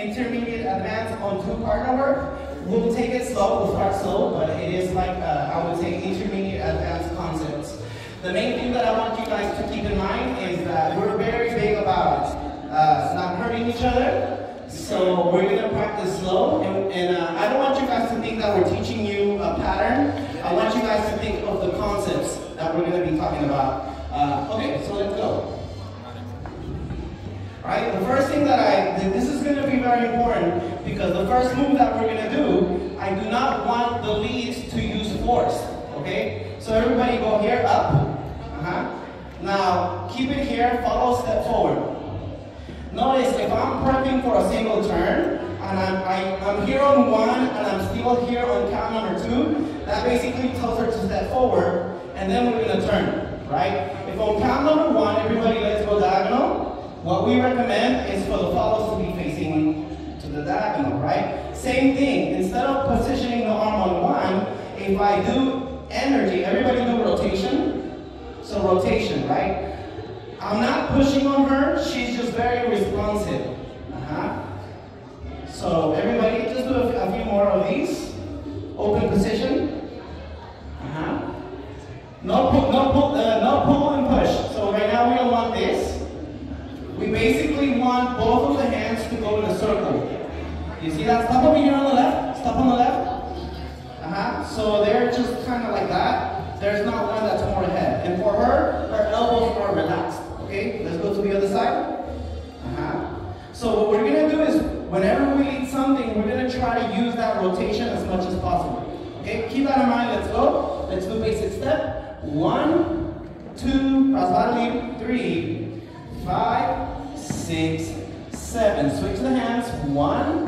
intermediate, advanced on two partner work. We'll take it slow, we'll start slow, but it is like, uh, I would say, intermediate, advanced concepts. The main thing that I want you guys to keep in mind is that we're very big about uh, not hurting each other. So we're gonna practice slow, and, and uh, I don't want you guys to think that we're teaching you a pattern. I want you guys to think of the concepts that we're gonna be talking about. Uh, okay, so let's go. Right? The first thing that I, this is going to be very important because the first move that we're going to do, I do not want the leads to use force. Okay? So everybody go here, up. Uh-huh. Now, keep it here, follow step forward. Notice if I'm prepping for a single turn, and I'm, I, am here on one, and I'm still here on count number two, that basically tells her to step forward, and then we're going to turn, right? If on count number one, everybody let's go diagonal, what we recommend is for the follows to be facing to the diagonal, right? Same thing, instead of positioning the arm on one, if I do energy, everybody do rotation? So rotation, right? I'm not pushing on her, she's just very responsive. Uh-huh. So everybody, just do a few more of these. Open position. Uh-huh. No pull, no pull, uh, no pull and push. So right now we don't want this. We basically want both of the hands to go in a circle. You see that? Stop over here on the left. Stop on the left. Uh-huh. So they're just kind of like that. There's not one that's more ahead. And for her, her elbows are relaxed. Okay? Let's go to the other side. Uh-huh. So what we're going to do is, whenever we eat something, we're going to try to use that rotation as much as possible. Okay? Keep that in mind. Let's go. Let's do basic step. One, two, three, five, six, seven. Switch the hands. One,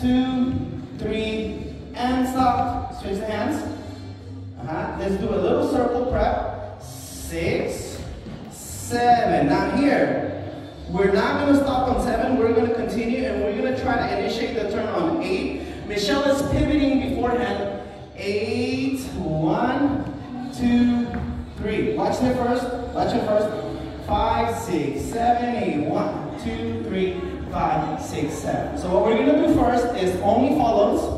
two, three, and stop. Switch the hands. Uh-huh. Let's do a little circle prep. Six, seven. Now here, we're not going to stop on seven. We're going to continue, and we're going to try to initiate the turn on eight. Michelle is pivoting beforehand. Eight, one, two, three. Watch it first. Watch it first. Five, six, seven, eight. One, two, three, five, six, seven. So what we're gonna do first is only follows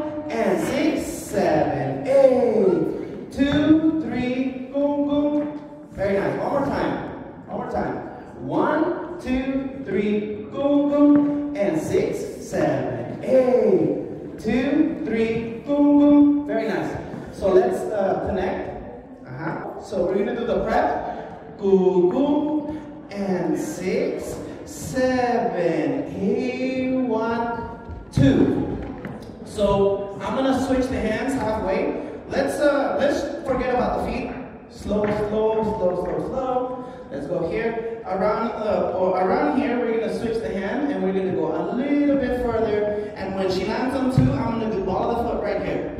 the feet. Slow, slow, slow, slow, slow. Let's go here. Around the, or around here, we're gonna switch the hand and we're gonna go a little bit further. And when she lands on two, I'm gonna do ball of the foot right here.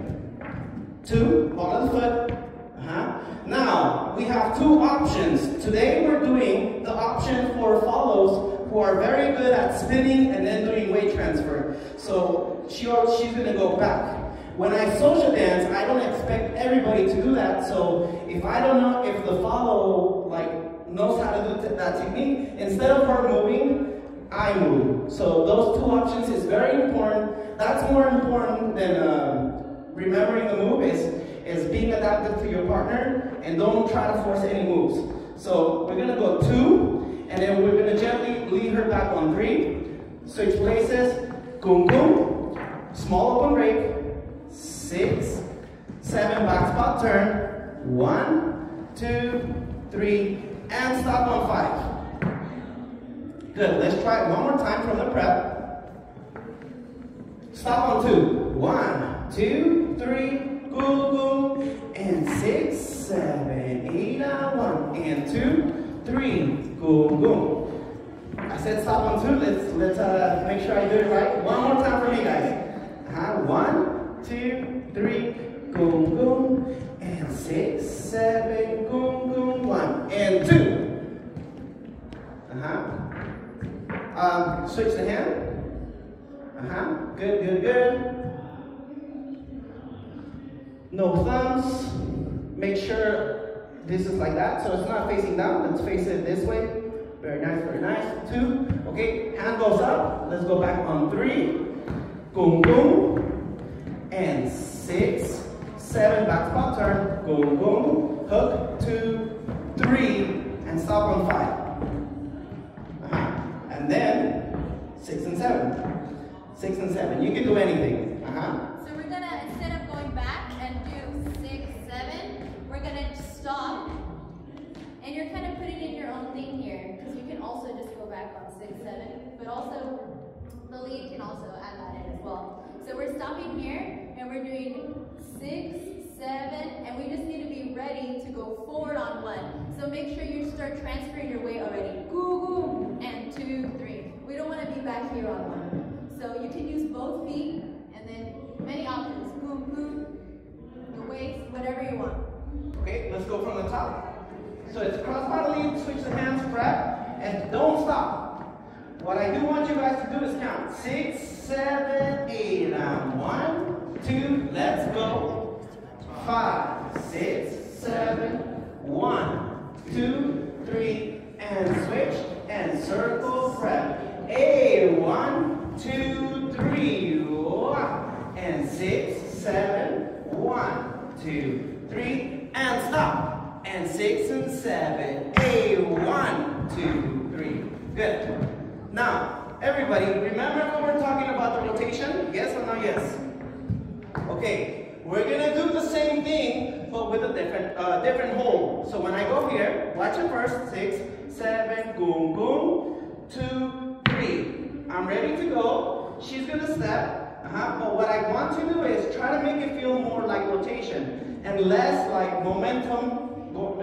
Two, ball of the foot. Uh-huh. Now we have two options. Today we're doing the option for follows who are very good at spinning and then doing weight transfer. So she, she's gonna go back when I social dance, I don't expect everybody to do that. So if I don't know if the follow like knows how to do that technique, instead of her moving, I move. So those two options is very important. That's more important than uh, remembering the move is, is being adaptive to your partner and don't try to force any moves. So we're gonna go two, and then we're gonna gently lead her back on three. Switch places, goom goom, small open break, six, seven, back spot turn, one, two, three, and stop on five. Good, let's try it one more time from the prep. Stop on two. One, two, three, go, go, and six, seven, eight, and one, and two, three, go, go. I said stop on two. Let's let's uh, make sure I do it right. One more time for me, guys. Uh, one, two, three, boom, boom, and six, seven, boom, boom, one, and two. Uh-huh. Um, switch the hand. Uh-huh. Good, good, good. No thumbs. Make sure this is like that, so it's not facing down. Let's face it this way. Very nice, very nice. Two. Okay, hand goes up. Let's go back on three. Boom, boom. And six, seven, back spot turn, boom, boom, hook, two, three, and stop on five. Uh -huh. And then six and seven. Six and seven. You can do anything. Uh -huh. So we're gonna, instead of going back and do six, seven, we're gonna stop. And you're kind of putting in your own thing here, because you can also just go back on six, seven, but also the lead can also add that in as well. So we're stopping here, and we're doing six, seven, and we just need to be ready to go forward on one. So make sure you start transferring your weight already. Goo, and two, three. We don't want to be back here on one. So you can use both feet, and then many options. Boom, boom, the waist, whatever you want. Okay, let's go from the top. So it's cross body lead, switch the hands, prep, and don't stop. What I do want you guys to do is count. Six, seven, eight, and one, two, let's go. Five, six, seven, one, two, three, and switch, and circle prep. A, one, two, three, and six, seven, one, two, three, and stop. And six and seven, a, one, two, three. Good. Now, everybody, remember when we're talking about the rotation? Yes or no we're gonna do the same thing, but with a different uh, different hold. So when I go here, watch it first. Six, seven, boom, boom, two, three. I'm ready to go. She's gonna step. Uh -huh. But what I want to do is try to make it feel more like rotation and less like momentum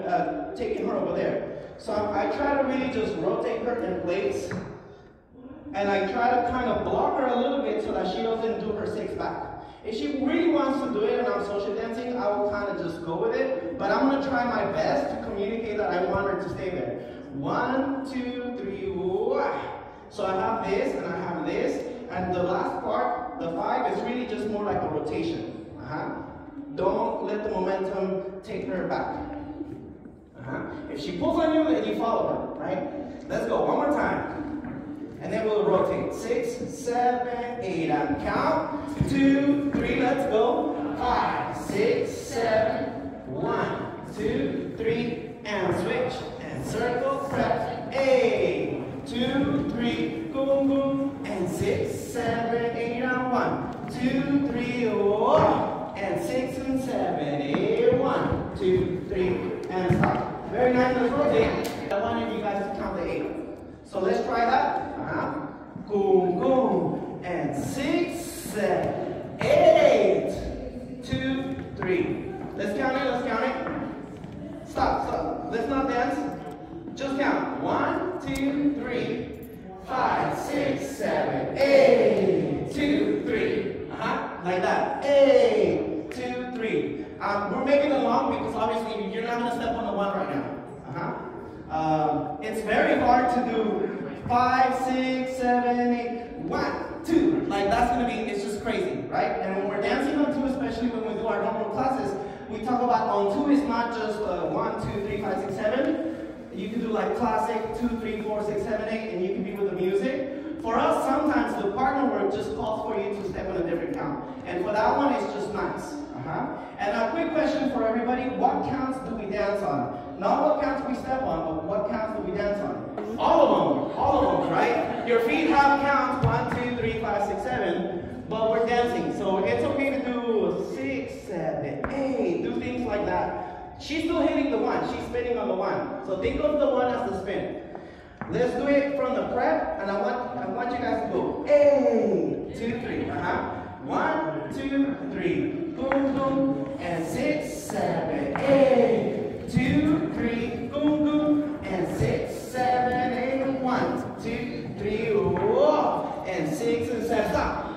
uh, taking her over there. So I try to really just rotate her in place. And I try to kind of block her a little bit so that she doesn't do her six back. If she really wants to do it and I'm social dancing, I will kind of just go with it. But I'm going to try my best to communicate that I want her to stay there. One, two, three, wah. So I have this and I have this. And the last part, the five, is really just more like a rotation. Uh -huh. Don't let the momentum take her back. Uh -huh. If she pulls on you, then you follow her, right? Let's go, one more time. And then we'll rotate. Six, seven, eight, and count. Two, three, let's go. Five, six, seven, one, two, three, and switch. And circle, prep. Eight, two, three, boom, boom. And six, seven, eight, and one, two, three, oh. And six and seven, eight, one, two, three, and stop. Very nice, let's rotate. I wanted you guys to count the eight. So let's try that. Uh-huh. Boom, boom. And six, seven, eight, two, three. Let's count it, let's count it. Stop, stop. Let's not dance. Just count. One, two, three, five, six, seven, eight, two, three. Uh-huh. Like that. Eight, two, three. Um, we're making it long because obviously you're not going to step on the one right now. Um, it's very hard to do five, six, seven, eight, one, two. Like that's gonna be, it's just crazy, right? And when we're dancing on two, especially when we do our normal classes, we talk about on two is not just uh, one, two, three, five, six, seven. You can do like classic, two, three, four, six, seven, eight, and you can be with the music. For us, sometimes the partner work just calls for you to step on a different count. And for that one, it's just nice. Uh-huh. And a quick question for everybody, what counts do we dance on? Not what counts we step on, but what counts do we dance on? All of them, all of them, right? Your feet have counts, one, two, three, five, six, seven, but we're dancing. So it's okay to do six, seven, eight, do things like that. She's still hitting the one, she's spinning on the one. So think of the one as the spin. Let's do it from the prep, and I want I want you guys to go. Eight, two, three. Uh-huh. One, two, three. Boom, boom. And six, seven, eight. Two, three. Boom, boom. And six, seven, eight. One, two, three. Whoa. And six and seven. Stop.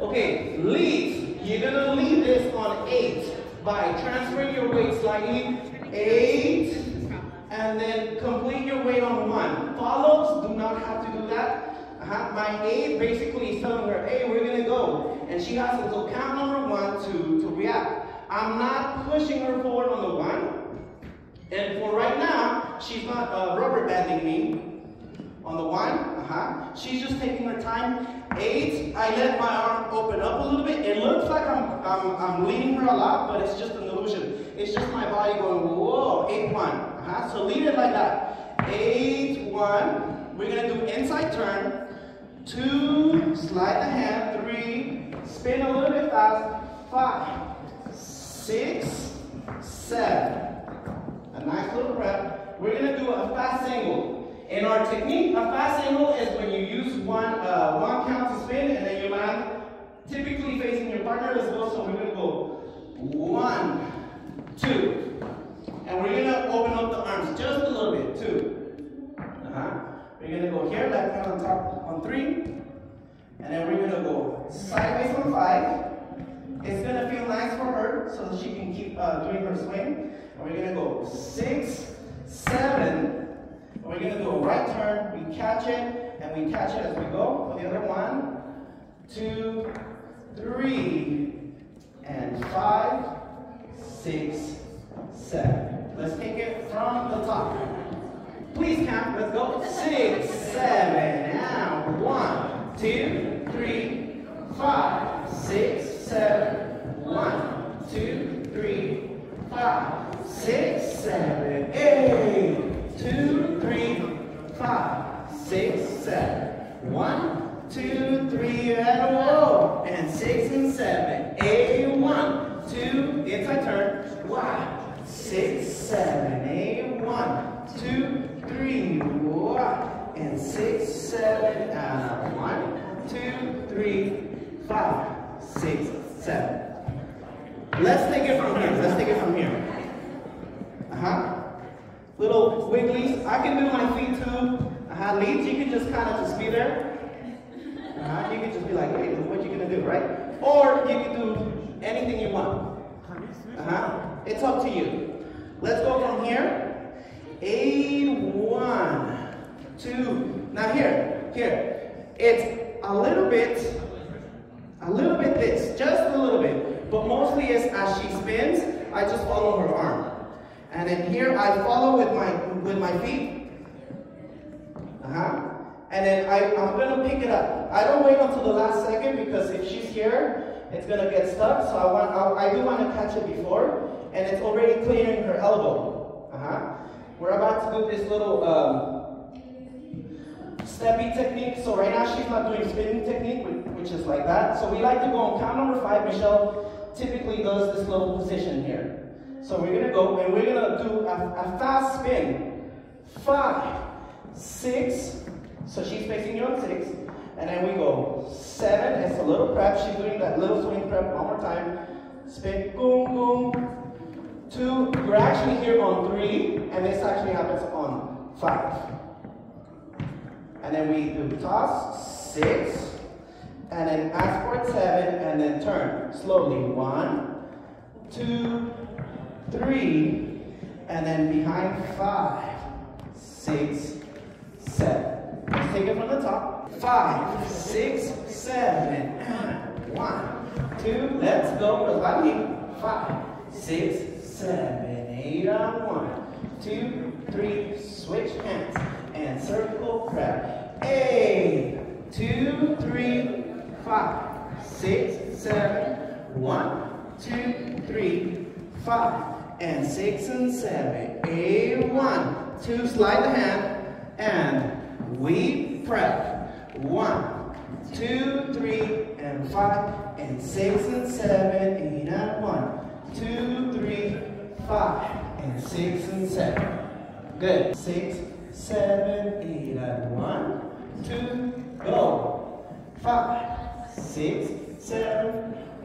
Okay, lead. You're gonna lead this on eight by transferring your weight slightly. Eight and then complete your weight on one. Follows, do not have to do that. Uh-huh. My aide basically is telling her, hey, we're gonna go. And she has until count number one to, to react. I'm not pushing her forward on the one. And for right now, she's not uh, rubber banding me on the one. Uh-huh. She's just taking her time. Eight, I let my arm open up a little bit. It looks like I'm, I'm, I'm leading her a lot, but it's just an illusion. It's just my body going, whoa, eight, one. Uh-huh. So lead it like that. Eight, one. We're gonna do inside turn. Two, slide the hand. Three, spin a little bit fast. Five, six, seven. A nice little rep. We're gonna do a fast single. In our technique, a fast single is when you use one, uh, one count to spin and then you land typically facing your partner. Let's go. So we're gonna go one, two, and we're gonna open up the arms just a little bit, two. Uh-huh. We're gonna go here, left hand on top on three. And then we're gonna go sideways on five. It's gonna feel nice for her so that she can keep uh, doing her swing. And we're gonna go six, seven. And we're gonna a right turn. We catch it and we catch it as we go. For the other one, two, three, and five, six, seven. Let's take it from the top. Please count. Let's go. Six, seven. Now, one, two, three, five, six, seven. One, two, three, five, six, seven, eight. Two, three, five, six, seven. One, two, three, and whoa. And six and seven. Eight, one, two, inside turn. One six, seven, eight, one, two, three, one, and six, seven, and one, two, three, five, six, seven. Let's take it from here. Let's take it from here. Uh-huh. Little wigglies. I can do my feet too. Uh-huh. Leads, you can just kind of just be there. Uh-huh. You can just be like, hey, what you gonna do, right? Or you can do anything you want. Uh-huh. It's up to you. Let's go from here. Eight, one, two. Now here, here. It's a little bit, a little bit this, just a little bit. But mostly is as she spins, I just follow her arm. And then here I follow with my with my feet. Uh-huh. And then I, I'm gonna pick it up. I don't wait until the last second because if she's here, it's gonna get stuck. So I want I, I do want to catch it before and it's already clearing her elbow. Uh-huh. We're about to do this little um, steppy technique. So right now she's not doing spinning technique, which is like that. So we like to go on count number five. Michelle typically does this little position here. So we're gonna go and we're gonna do a, a fast spin. Five, six, so she's facing you on six, and then we go seven, it's a little prep, she's doing that little swing prep one more time. Spin, boom, boom, two, we're actually here on three, and this actually happens on five. And then we do toss, six, and then ask for it, seven, and then turn slowly. One, two, three, and then behind five, six, seven. Let's take it from the top. Five, six, seven, one, two, let's go knee. Five, six, seven, eight, and one, two, three, switch hands, and circle crab. Eight, two, three, five, six, seven, one, two, three, five, and six and seven, eight, one, two, slide the hand, and we prep. One, two, three, and five, and six and seven, eight and one, two, three, five, and six and seven. Good. Six, seven, eight, and one, two, go. Five, six, seven,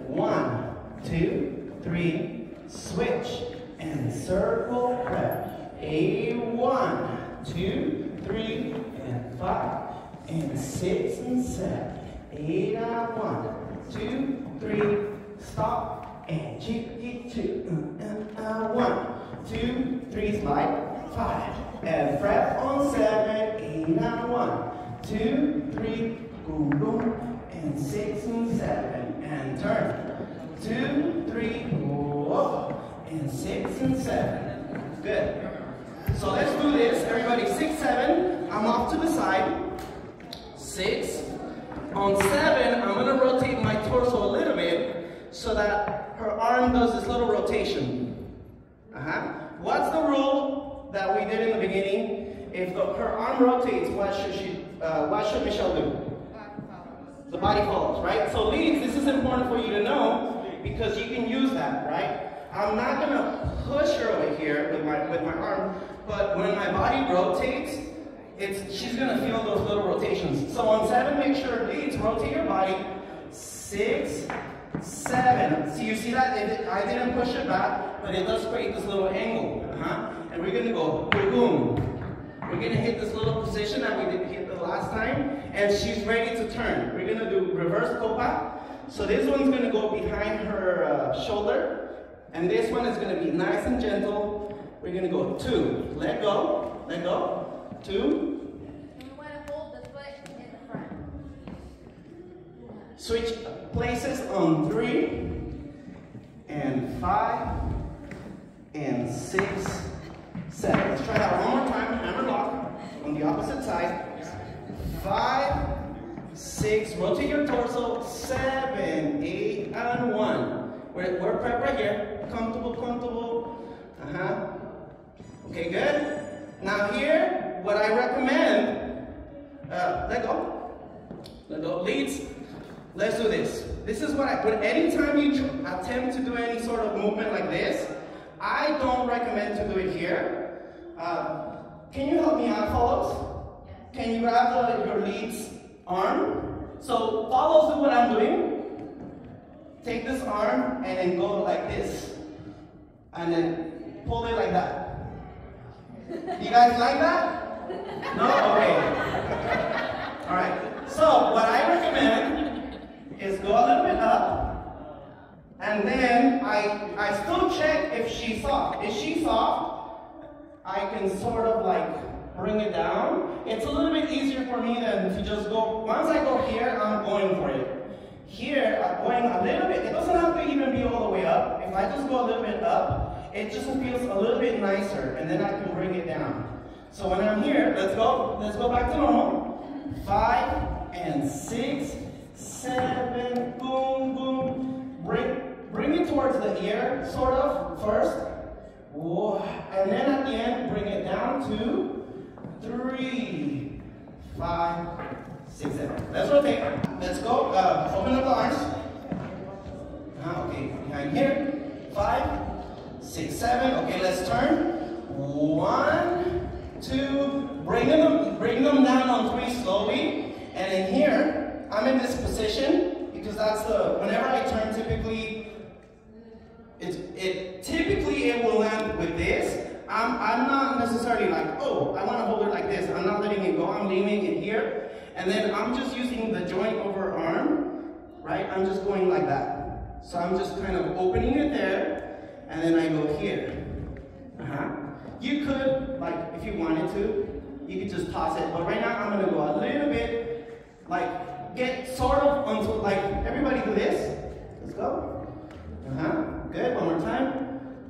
one, two, three, switch, and circle prep. A one, two, three, and five, and six and seven, eight and one, two, three, stop, and cheeky two, uh, uh, one, two, three, slide, five, and fret on seven, eight and one, two, three, boom, boom, that we did in the beginning? If the, her arm rotates, what should she, uh, what should Michelle do? The body follows, right? So leads, this is important for you to know because you can use that, right? I'm not gonna push her over here with my with my arm, but when my body rotates, it's she's gonna feel those little rotations. So on seven, make sure leads, rotate your body. Six, seven. See, you see that? It, I didn't push it back, but it does create this little angle. Uh-huh. And we're gonna go boom. We're gonna hit this little position that we didn't hit the last time, and she's ready to turn. We're gonna do reverse copa. So this one's gonna go behind her uh, shoulder, and this one is gonna be nice and gentle. We're gonna go two, let go, let go, two, You want to hold the foot in the front. switch places on three, and five, and six, seven. Let's try that one more time, hammer lock, on the opposite side. Five, six, rotate your torso, seven, eight, and one. We're, we're prepped right here, comfortable, comfortable, uh-huh. Okay, good. Now here, what I recommend, uh, let go, let go, leads, let's do this. This is what I, but anytime you attempt to do any sort of movement like this, I don't recommend to do it here. Uh, can you help me out, follows? Can you grab the, your lead's arm? So follows do what I'm doing. Take this arm and then go like this. And then pull it like that. You guys like that? No? Okay. All right. So what I recommend is go a little bit up. And then I, I still check if she's soft. If she's soft, I can sort of like bring it down. It's a little bit easier for me than to just go, once I go here, I'm going for it. Here, I'm going a little bit, it doesn't have to even be all the way up. If I just go a little bit up, it just feels a little bit nicer, and then I can bring it down. So when I'm here, let's go, let's go back to normal. Five and six, seven, boom, boom. Bring, bring it towards the ear, sort of, first. And then at the end, bring it down to three, five, six, seven. Let's rotate. Let's go. Uh, open up the arms. Ah, okay, behind here. Five, six, seven. Okay, let's turn. One, two. Bring them, bring them down on three slowly. And in here, I'm in this position because that's the. Whenever I turn, typically, it, it typically it will land with this. I'm, I'm not necessarily like, oh, I want to hold it like this. I'm not letting it go. I'm leaving it here. And then I'm just using the joint over arm, right? I'm just going like that. So I'm just kind of opening it there, and then I go here. Uh-huh. You could, like, if you wanted to, you could just toss it. But right now, I'm gonna go a little bit, like, get sort of onto, like, everybody do this. Let's go. Uh-huh, good, one more time.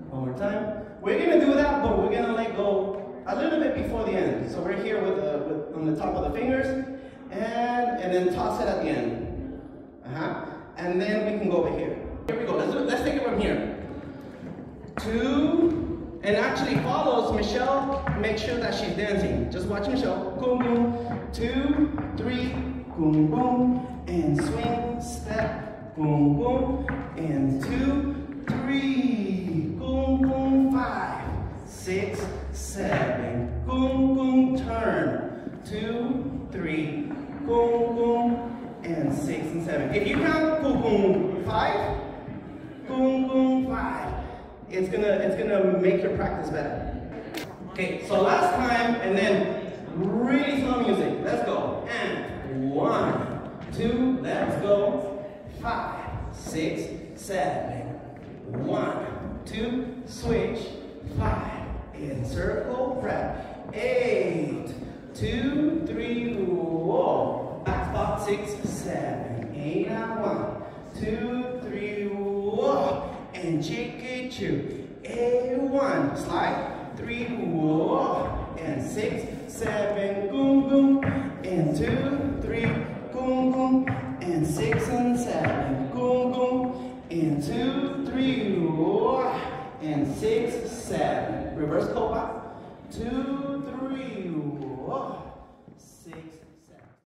One more time. We're gonna do that, but we're gonna let go a little bit before the end. So we're here with, the, with on the top of the fingers, and, and then toss it at the end. Uh-huh. And then we can go over here. Here we go, let's, let's take it from here. Two, and actually follows Michelle, make sure that she's dancing. Just watch Michelle. Boom, boom. Two, three, boom, boom. And swing, step, boom, boom. And two, three, boom, six, seven, boom, boom, turn. Two, three, boom, boom, and six and seven. If you count boom, boom, five, boom, boom, five, it's gonna, it's gonna make your practice better. Okay, so last time, and then really slow music. Let's go. And one, two, let's go. Five, six, seven. One, two, switch. Five, in circle, prep. Eight, two, three, whoa. Back spot, six, seven. Eight and one, two, three, whoa. And shake it, two. A one, slide, three, whoa. And six, seven, boom, boom. And two, three, boom, boom. And six and seven, boom, boom. And two, three, whoa. And six, seven. Reverse copa. Two, three, whoa. Six,